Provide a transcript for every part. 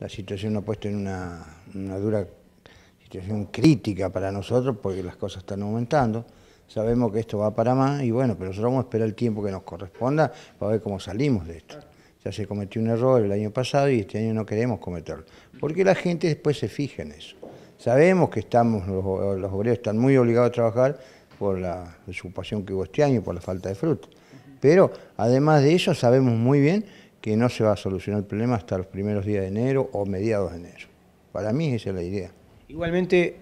la situación nos ha puesto en una, dura situación crítica para nosotros porque las cosas están aumentando. Sabemos que esto va para más y bueno, pero nosotros vamos a esperar el tiempo que nos corresponda para ver cómo salimos de esto. Ya se cometió un error el año pasado y este año no queremos cometerlo. Porque la gente después se fija en eso. Sabemos que estamos, los, los obreros están muy obligados a trabajar por la desocupación que hubo este año, por la falta de fruta. Pero además de eso sabemos muy bien que no se va a solucionar el problema hasta los primeros días de enero o mediados de enero. Para mí esa es la idea. Igualmente,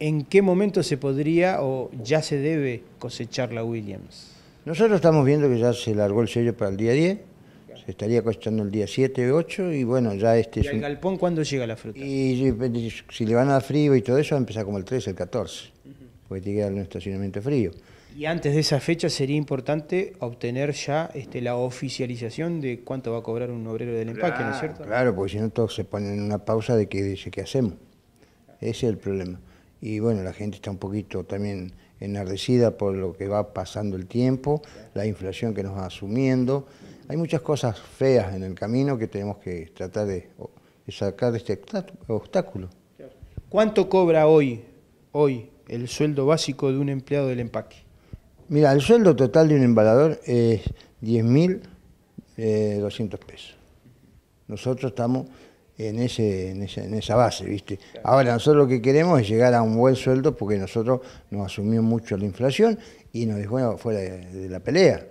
¿en qué momento se podría o ya se debe cosechar la Williams? Nosotros estamos viendo que ya se largó el sello para el día 10, se estaría cosechando el día 7 o 8 y bueno, ya este ¿Y al galpón cuándo llega la fruta? Y, si le van a dar frío y todo eso, va a empezar como el 13, el 14, porque tiene que dar un estacionamiento frío. Y antes de esa fecha sería importante obtener ya este, la oficialización de cuánto va a cobrar un obrero del empaque, ¿no es cierto? Claro, porque si no todos se ponen en una pausa de qué dice qué hacemos. Ese es el problema. Y bueno, la gente está un poquito también enardecida por lo que va pasando el tiempo, la inflación que nos va asumiendo. Hay muchas cosas feas en el camino que tenemos que tratar de, sacar de este obstáculo. ¿Cuánto cobra hoy, hoy el sueldo básico de un empleado del empaque? Mira, el sueldo total de un embalador es 10.200 eh, pesos. Nosotros estamos en, ese, en, esa, base, ¿viste? Ahora, nosotros lo que queremos es llegar a un buen sueldo porque nosotros nos asumió mucho la inflación y nos dejó fuera de la pelea.